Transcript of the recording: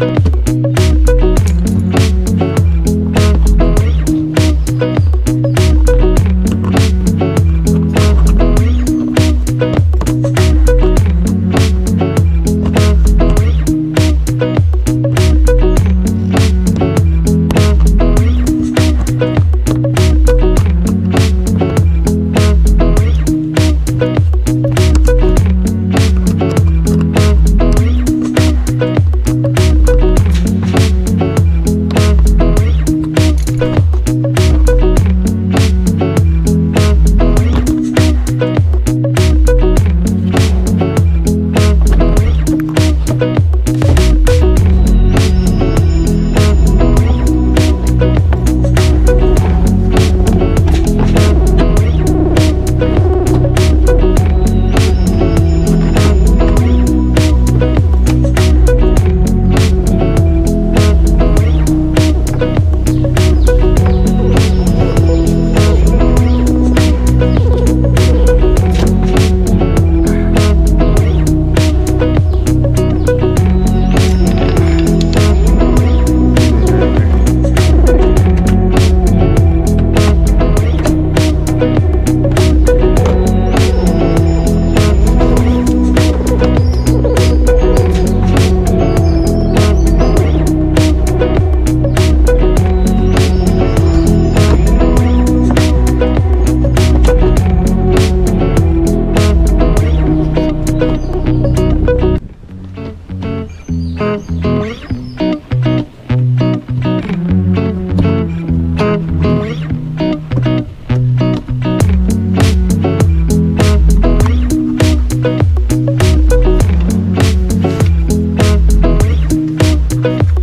you Thank Thank you.